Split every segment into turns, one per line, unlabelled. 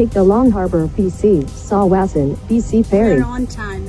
Take the Long Harbor, BC, Tsawwassen, BC ferry.
We're on time,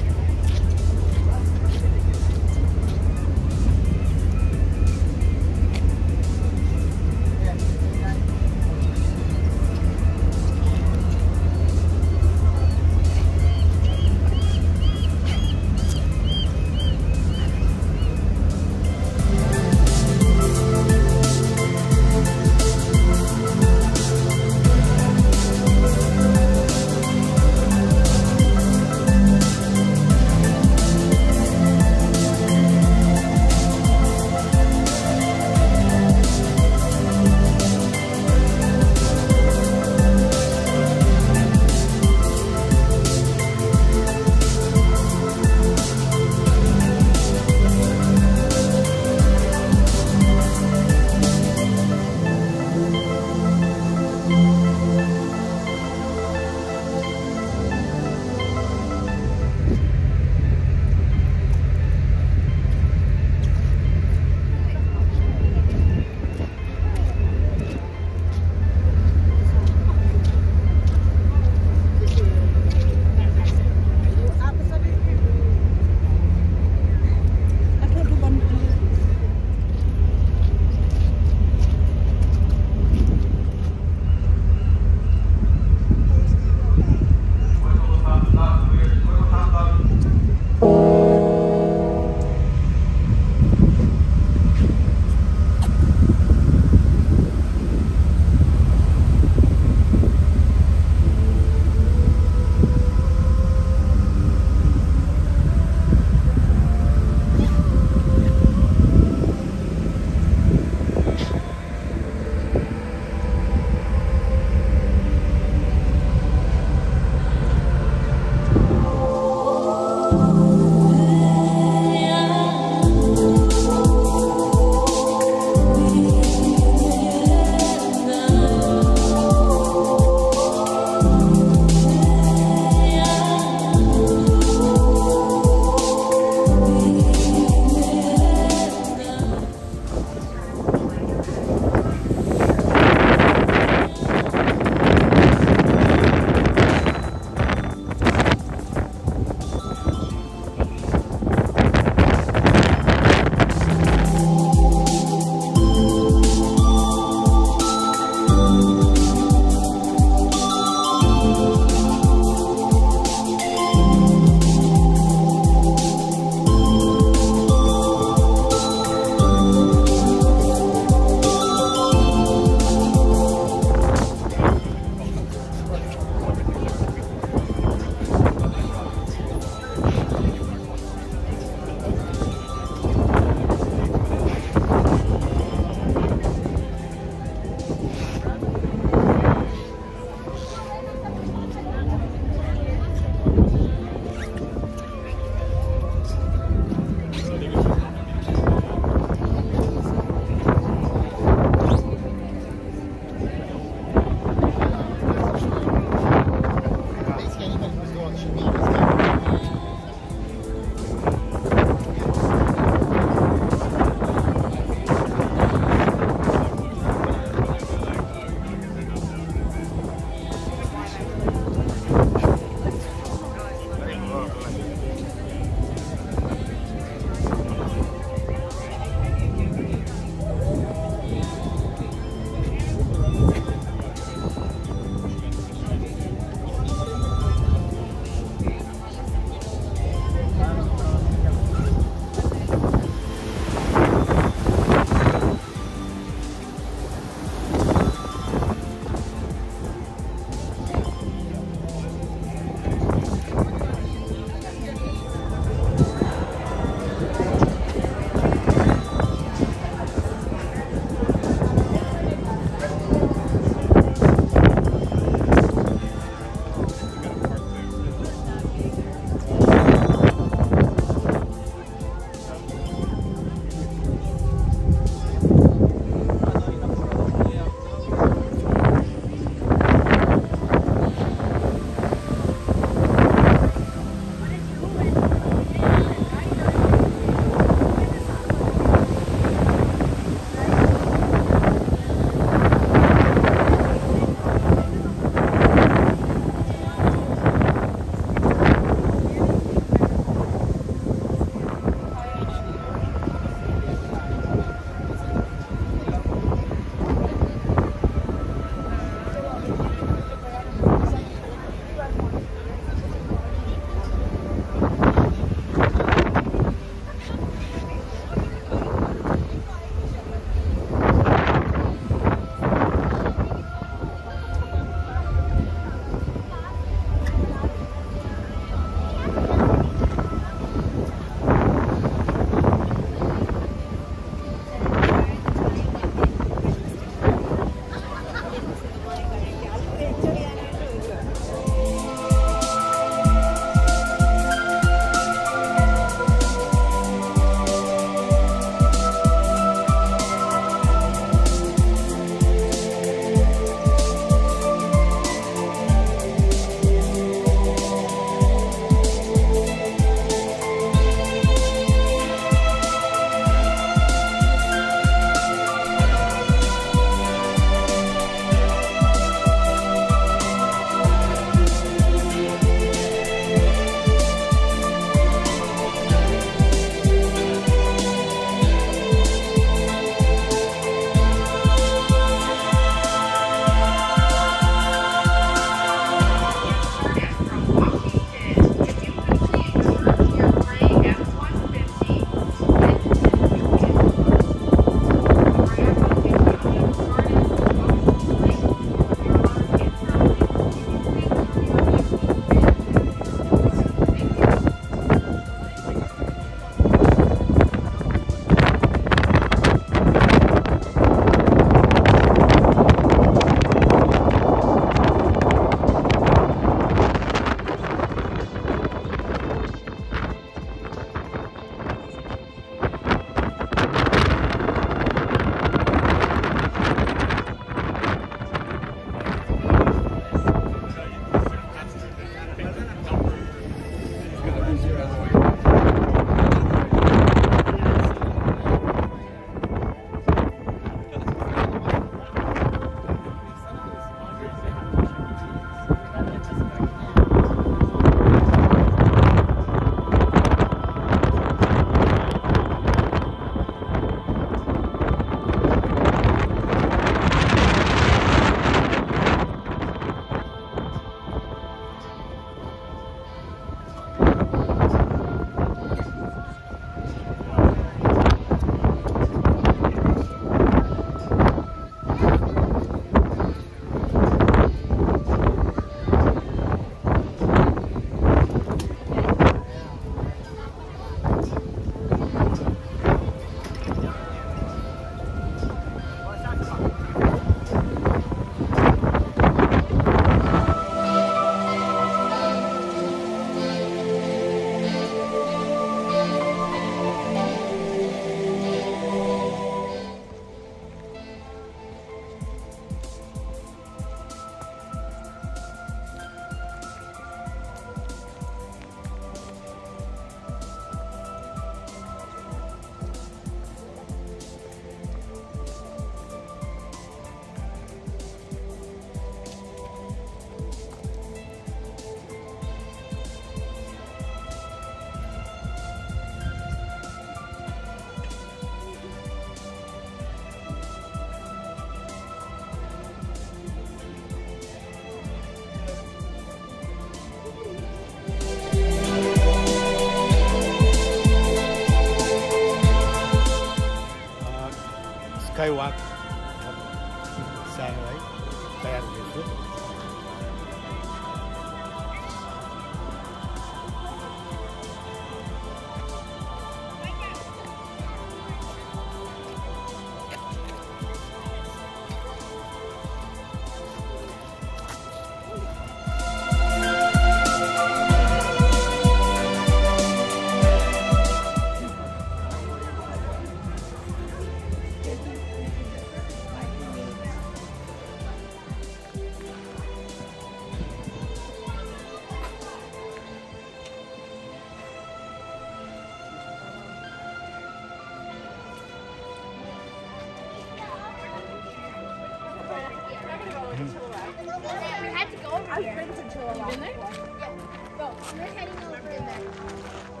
I've been to Chilliwack. You been there? Yeah. Go. We're heading over there.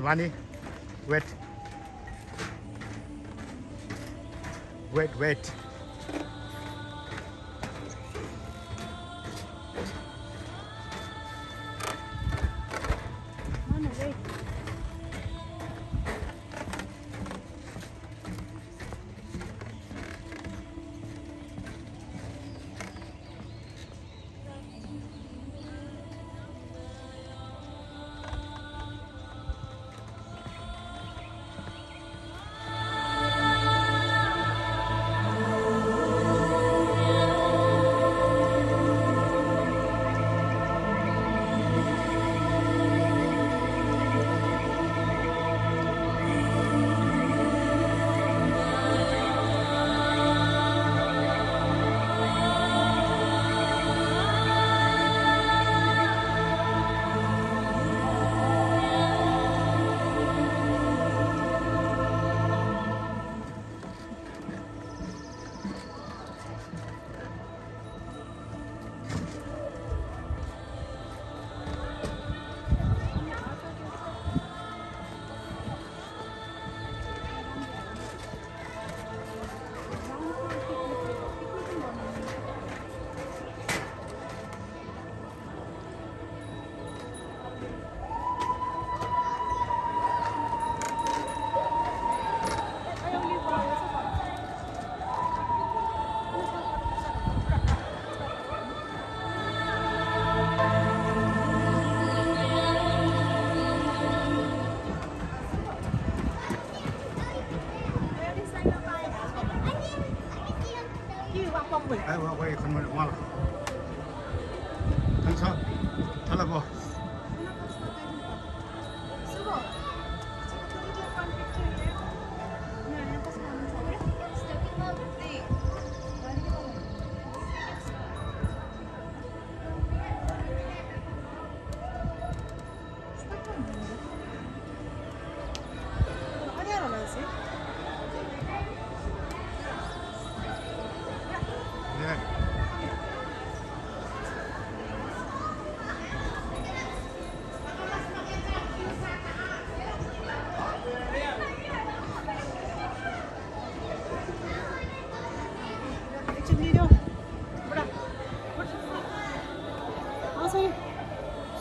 Money. wait. Wait, wait.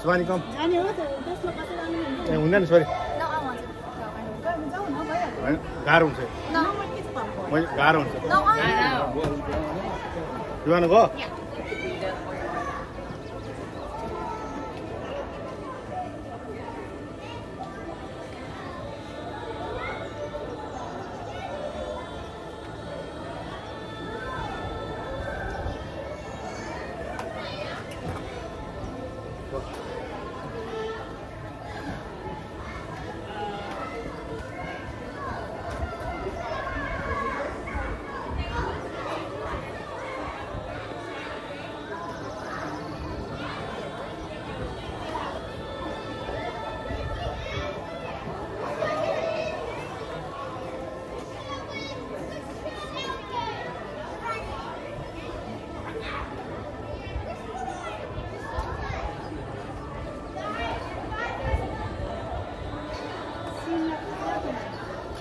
पानी कम ए हुँदैन छोरी होइन गाह्रो हुन्छ गाह्रो हुन्छ जुवानु भयो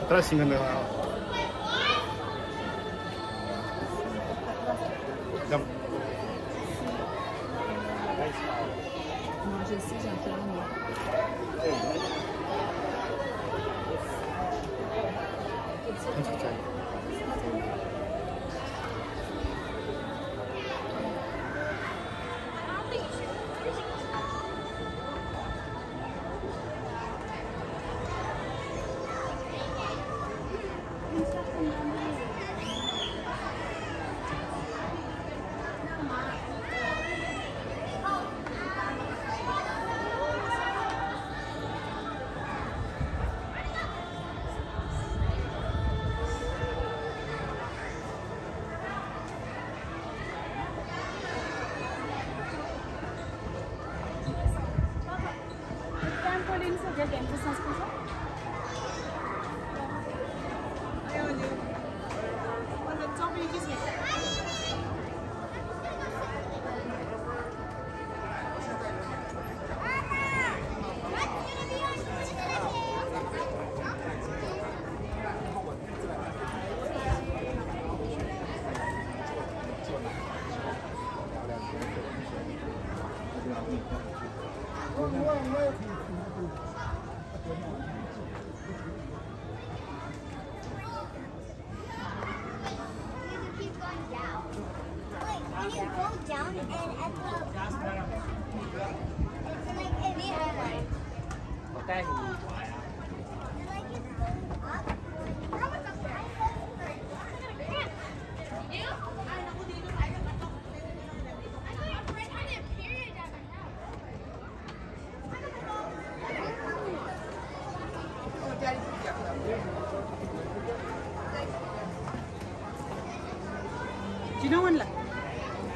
atrás,
se engano,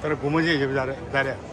तर घुमजे
बेचारे बेचारे।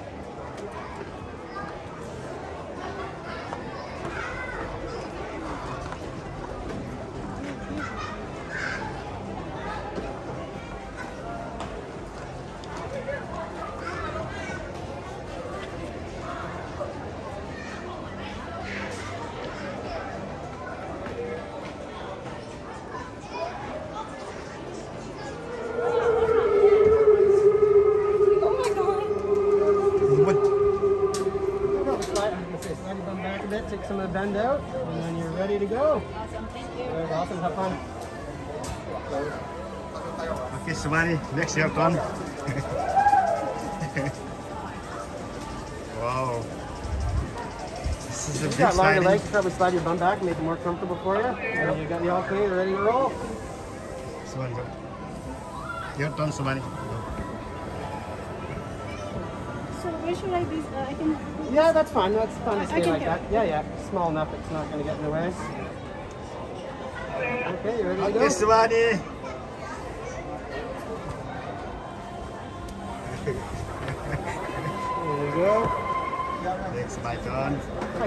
Your
turn. wow. This is a
You
big
got longer
sliding.
legs, probably slide your bum back, make it more comfortable for you. And you got the all clean, ready to roll.
Sumani, go. Your turn, Sumani.
So where should I be? Uh, I can.
Yeah, that's fine. That's fine
I- I
to stay
can
like
get
that. Yeah, yeah. Small enough, it's not going to get in the way. Okay, you ready to
Okay,
go?
Sumani.
There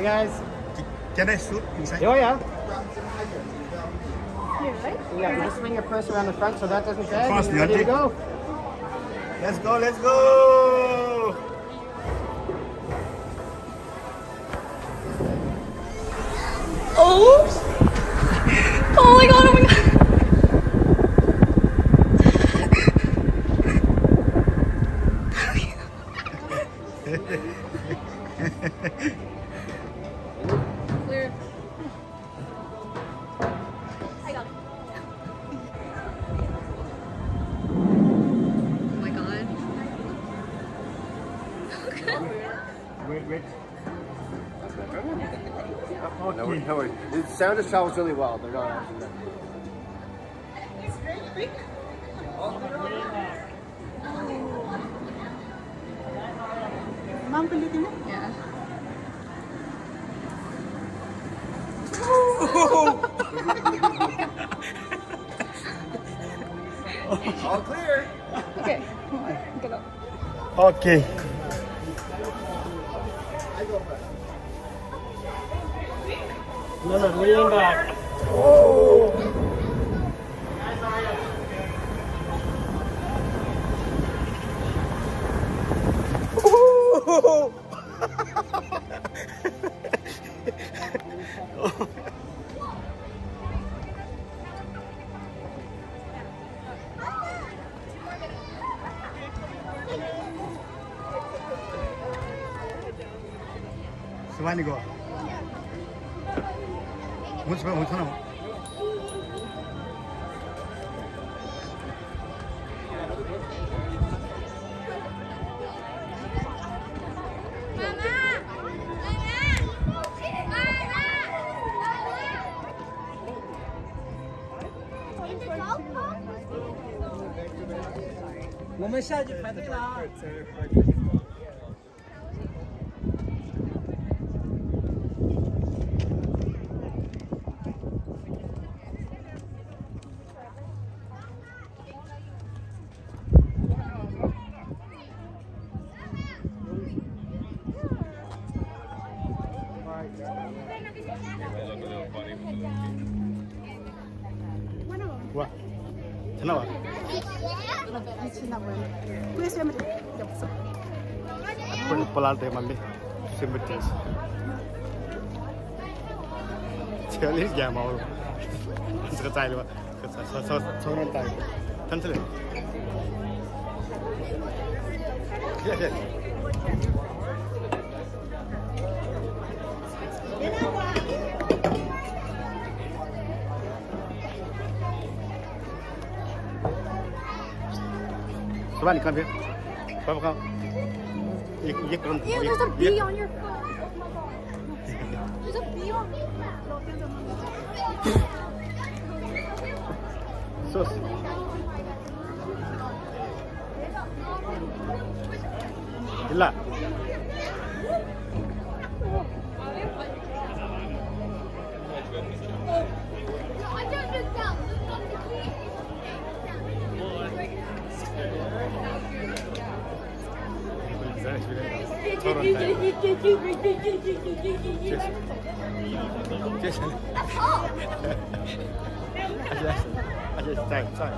Hi, guys.
Can I shoot inside?
Oh, yeah.
Here, right?
Yeah, you just swing your purse around the front so that doesn't drag.
Fast,
you're ready to go.
Let's go, let's go!
Oh! Oh my god, oh my god.
Worries. The sound just travels really well. They're not actually that.
Ma'am, pilitin mo.
Yeah.
All clear.
Okay, come on, get up.
Okay.
我们下去排队
了啊。这玩意儿干嘛用？
这咋
用啊？这这这这
能咋用？能用吗？吃饭，你看别，还不看？一一根一。Sos. 在在。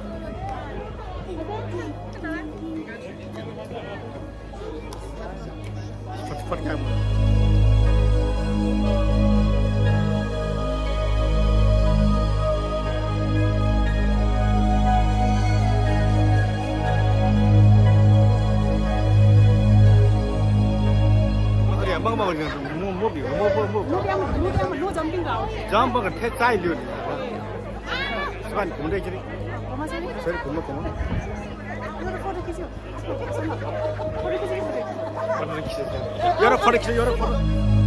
不不干嘛？咱不跟太在意了，是吧？你们这些。¿Cómo más bien? ¿Cómo, cómo? cómo No, no, por aquí sí. Por aquí sí. Por
aquí sí. Por aquí
sí. Por aquí sí.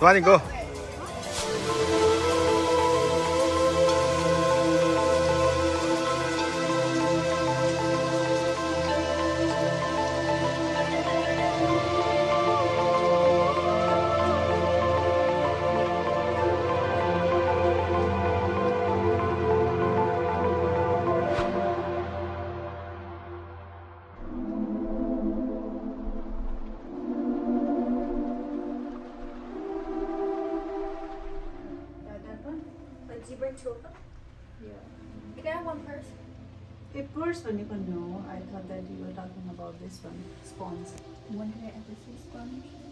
Swani, go.
One,
spawns. When did I ever see sponge?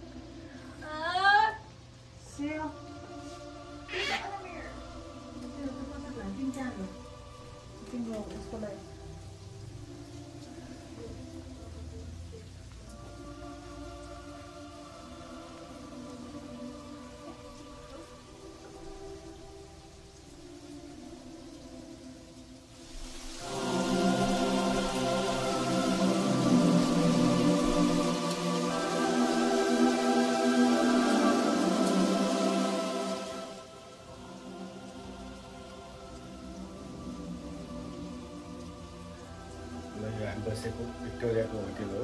बसेको भिक्टोरियाको hotel हो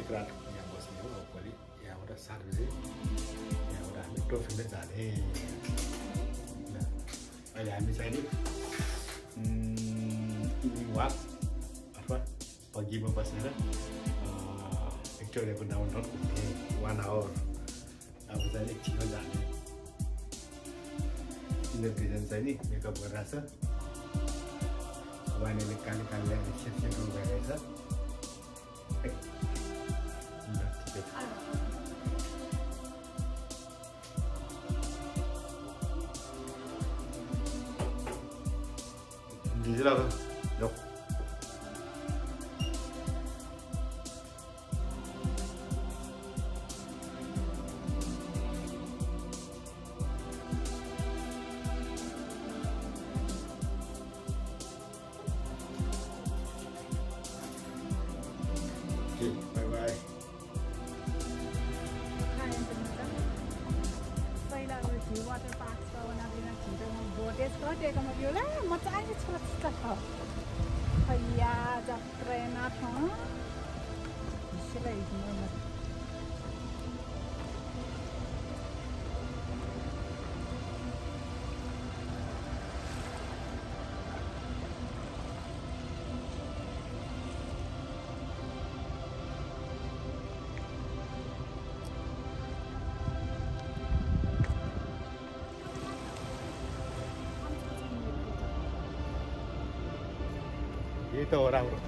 एक रात यहाँ बस्ने हो भोलि यहाँबाट सात बजे यहाँबाट हामी टोफीमै जाने अहिले हामी चाहिँ इभिनिङ वाक अथवा पग्गीमा बसेर भिक्टोरियाको डाउन टाउन
घुम्ने वान आवर अब चाहिँ एकछिनमा जाने यिनीहरू दुईजना चाहिँ नि मेकअप गरिरहेको छ बनाने में काले काले रिसेप्शन हो
गया है sir itu orang bro.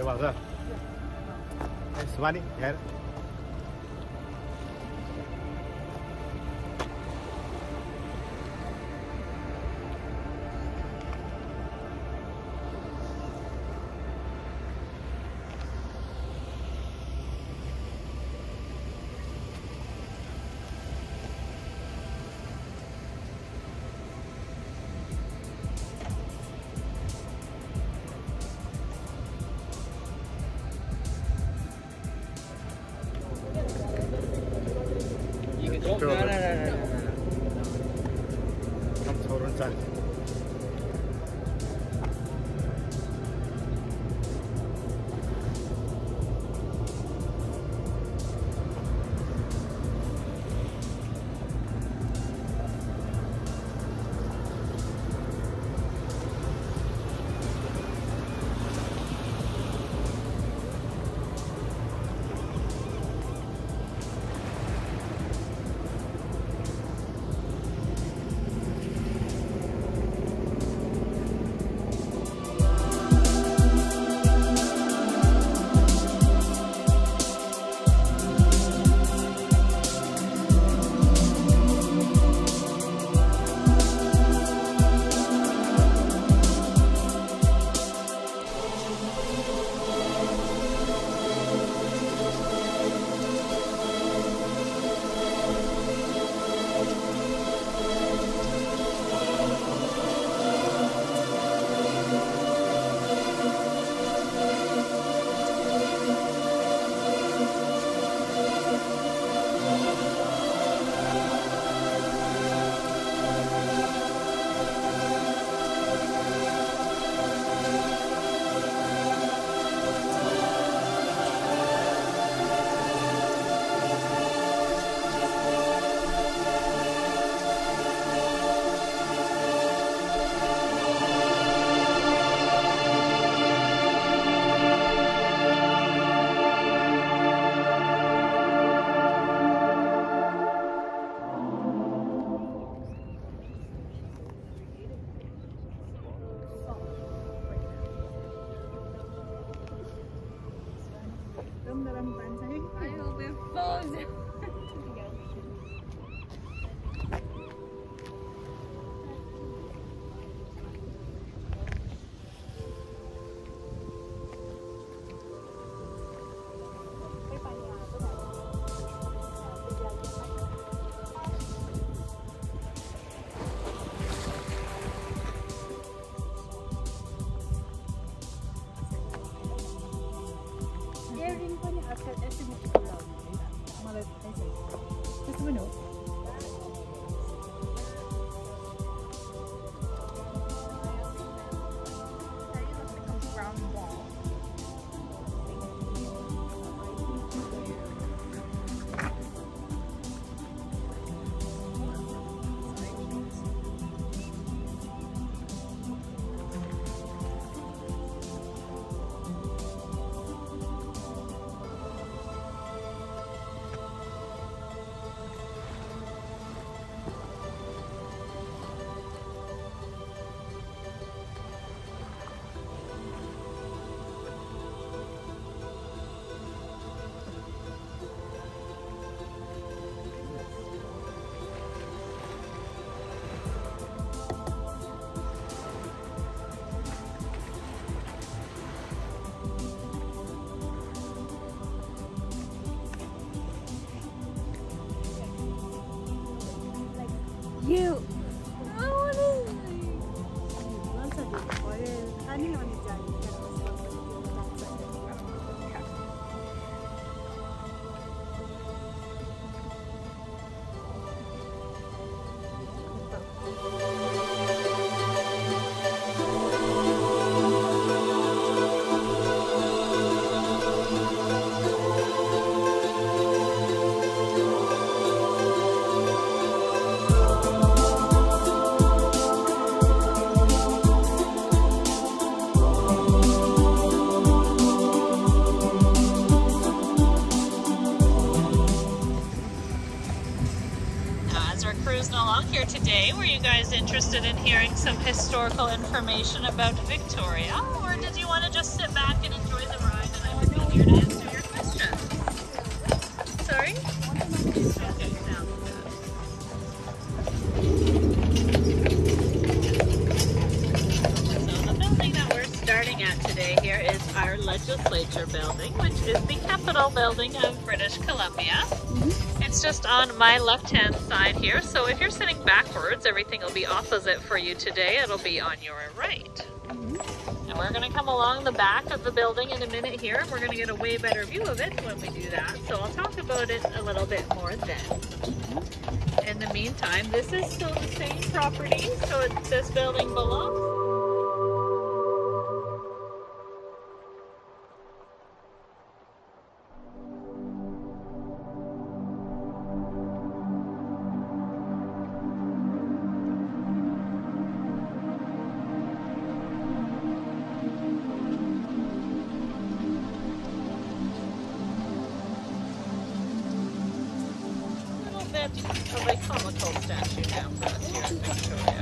Coba, sir. Semua ni. Interested in hearing some historical information about Victoria? Or did you want to just sit back and enjoy the ride and I would be here to answer your questions? Sorry? Okay, sounds good. So the building that we're starting at today here is our legislature building, which is the capital building of British Columbia. Mm-hmm. It's just on my left-hand side here, so if you're be opposite for you today. It'll be on your right. And we're gonna come along the back of the building in a minute here, and we're gonna get a way better view of it when we do that. So I'll talk about it a little bit more then. In the meantime, this is still the same property, so it, this building belongs Down past here,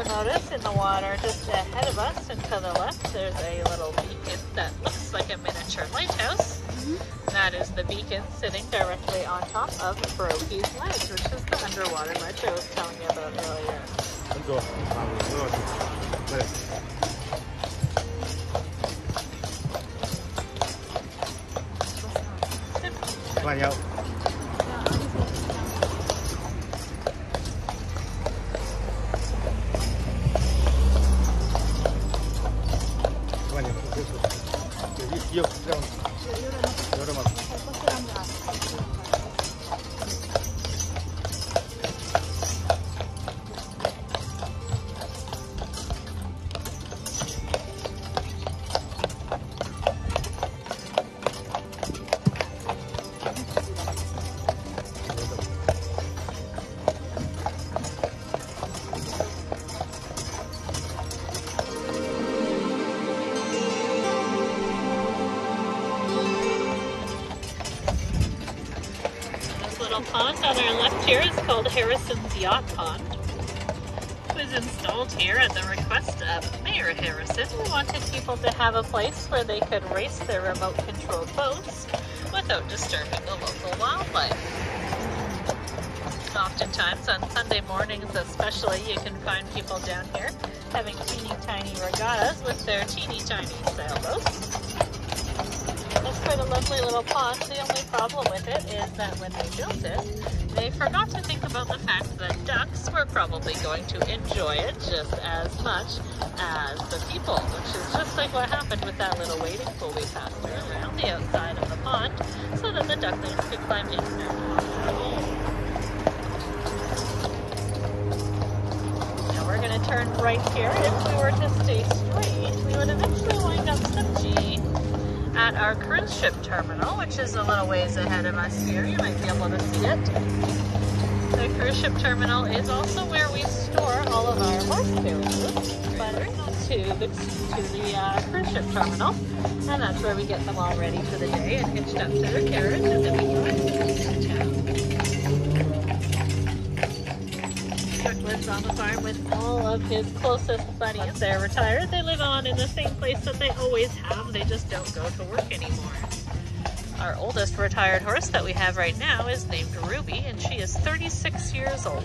also notice in the water just ahead of us and to the left, there's a little beacon that looks like a miniature lighthouse. Mm-hmm. That is the beacon sitting directly on top of Brotchie's Ledge, which is the underwater ledge I was telling you about earlier. Called Harrison's Yacht Pond. It was installed here at the request of Mayor Harrison, who wanted people to have a place where they could race their remote controlled boats without disturbing the local wildlife. Oftentimes on Sunday mornings especially, you can find people down here having teeny tiny regattas with their teeny tiny sailboats. It's quite a lovely little pond. The only problem with it is that when they built it, they forgot to about the fact that ducks were probably going to enjoy it just as much as the people, which is just like what happened with that little wading pool we passed through around the outside of the pond, so that the ducklings could climb in. Now we're going to turn right here. If we were to stay straight, we would eventually wind up Simji at our cruise ship terminal, which is a little ways ahead of us here. You might be able to see it. Cruise ship terminal is also where we store all of our horse carriers, but to the, to the uh, cruise ship terminal. And that's where we get them all ready for the day and hitched up to their carriage, and then we drive to town. Chuck lives on the farm with all of his closest buddies. They're retired. They live on in the same place that they always have. They just don't go to work anymore. Our oldest retired horse that we have right now is named Ruby, and she is 36 years old.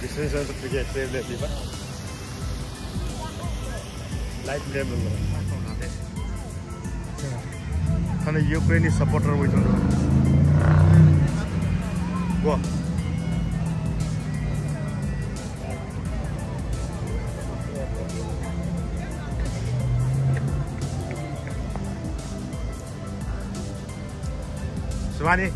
distansar पुगे ट्रेनले Dipa life level కానీ Ukraine supporter పోయినారు go Shivani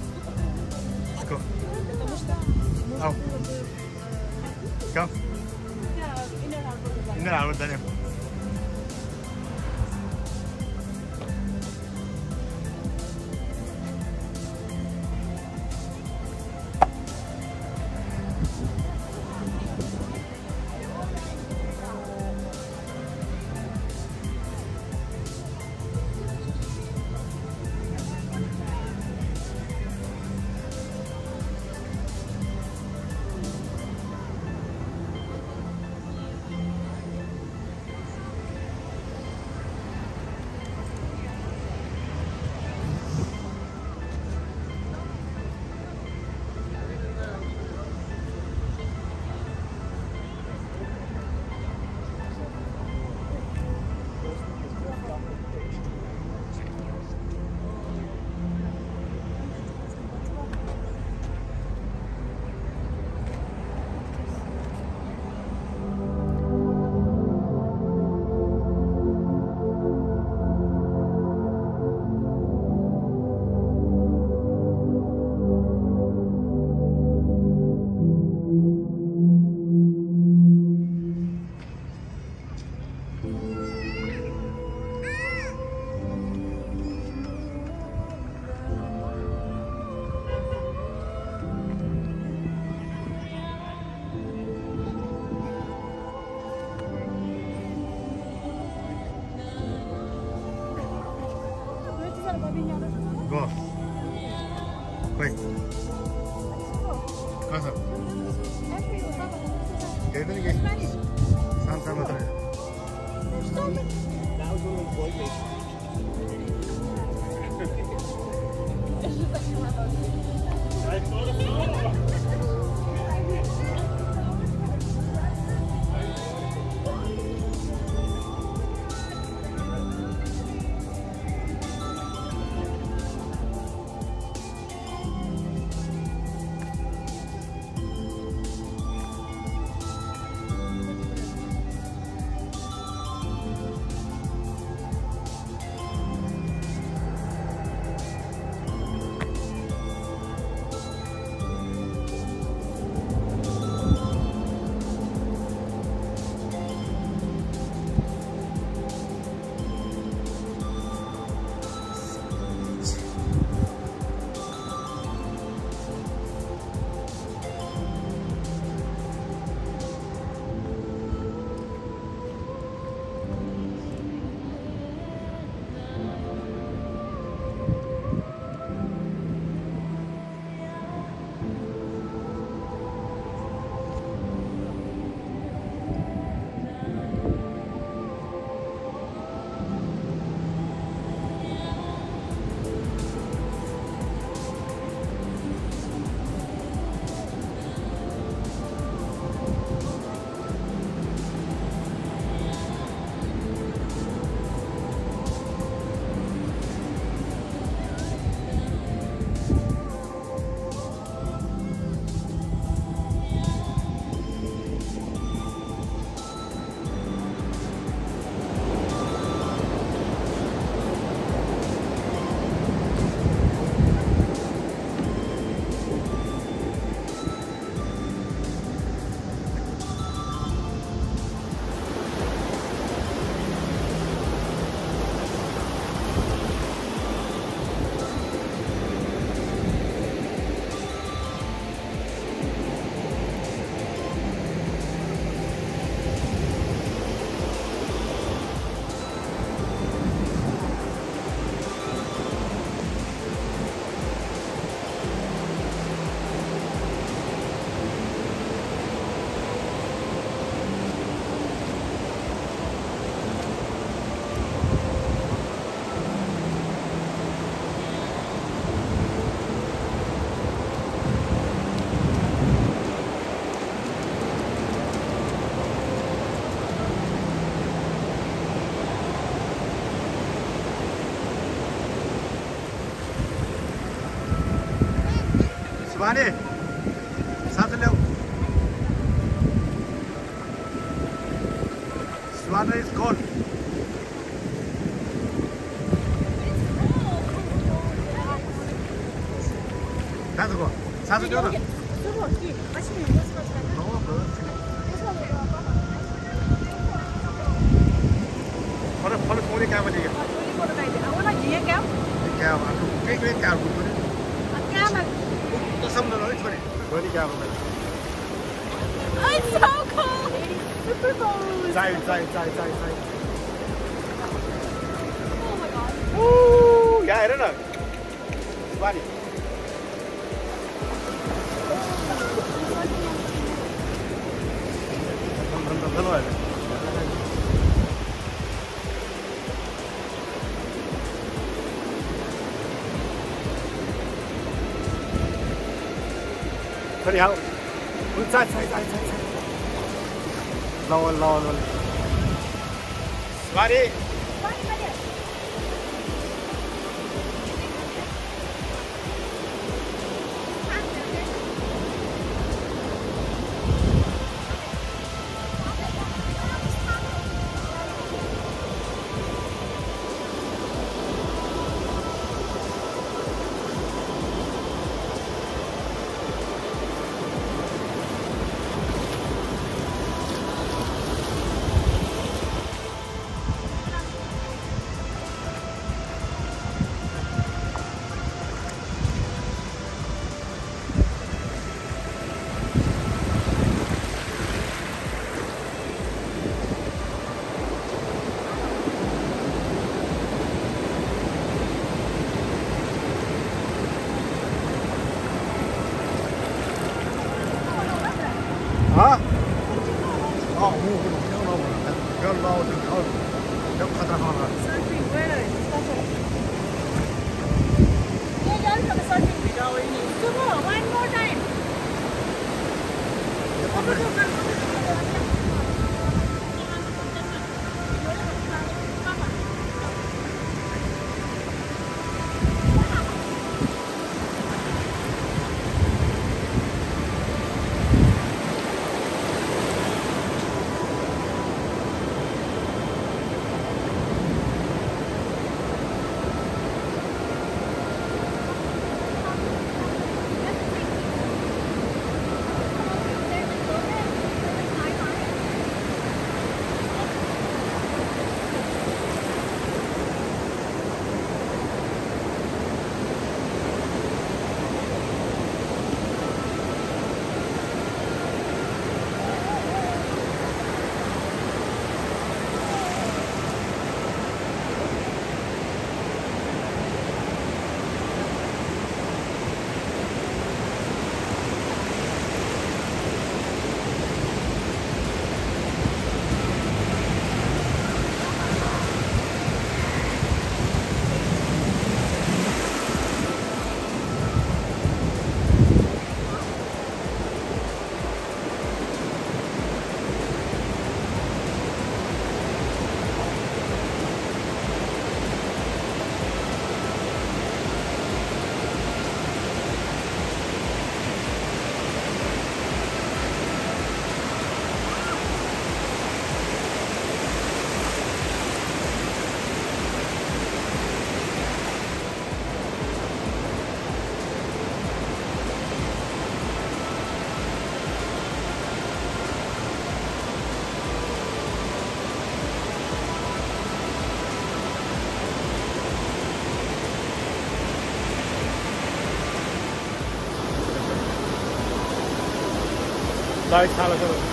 Valeu!
đi hậu. Ừ,
chạy chạy chạy
chạy lâu lâu rồi qua đi. Light চালা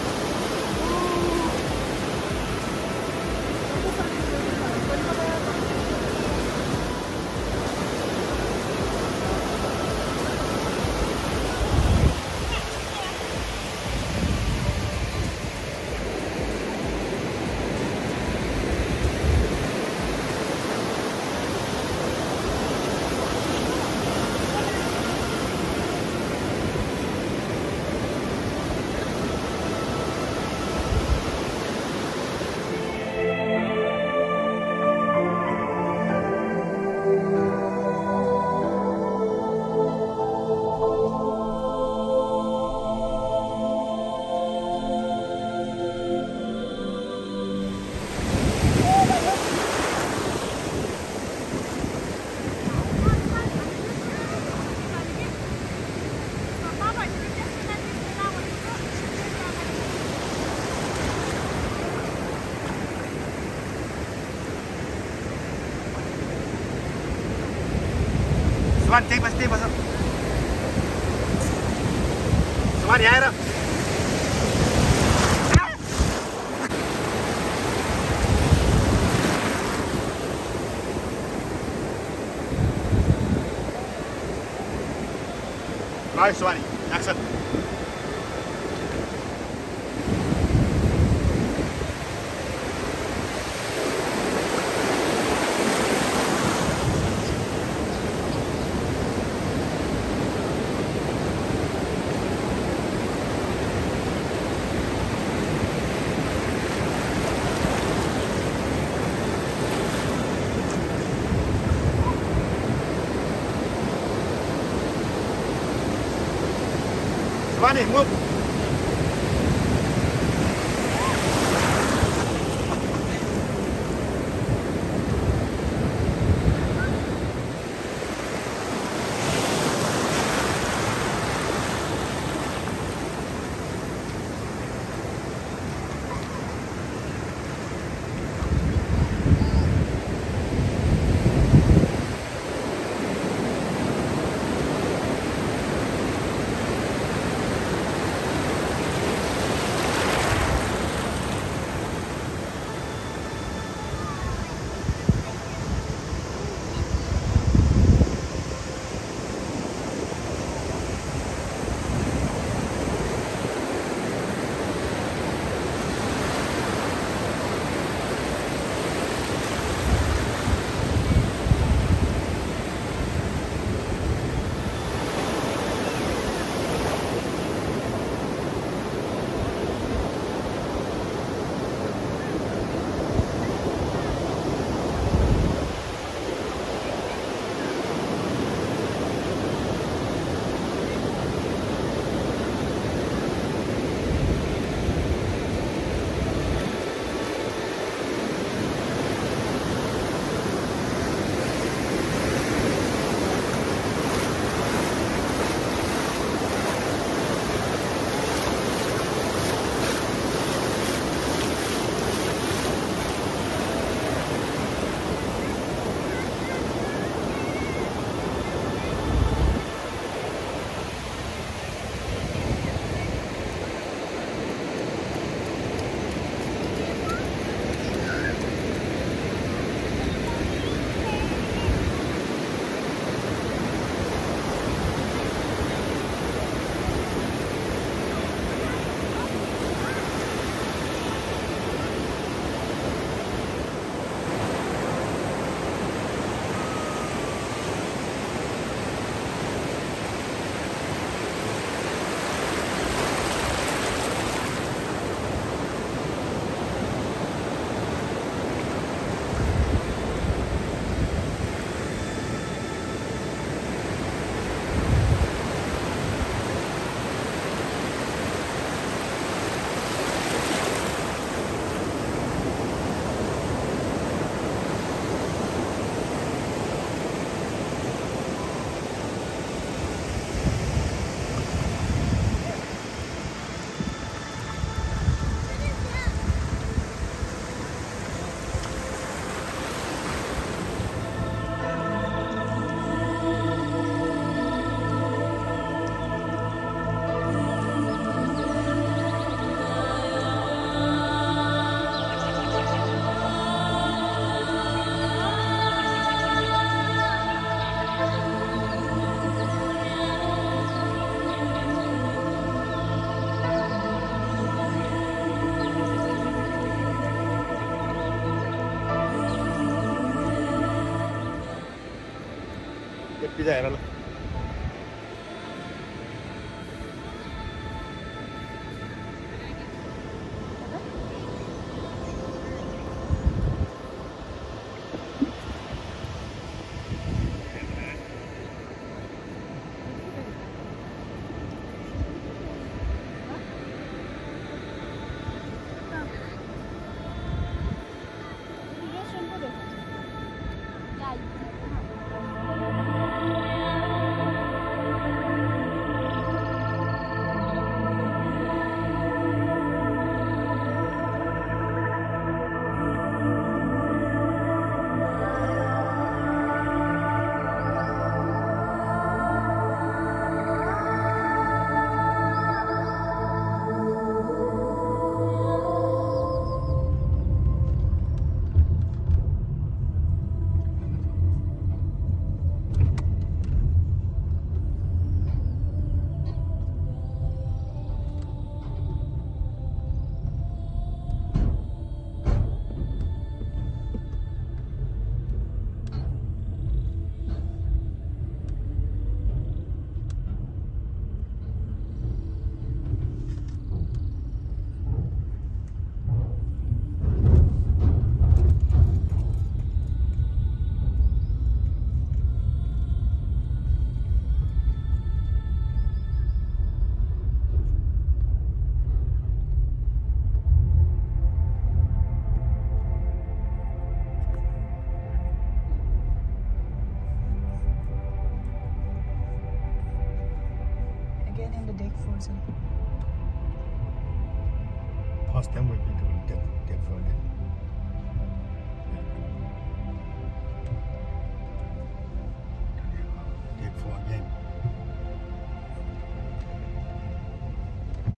Bye, Suani. Action. Swani,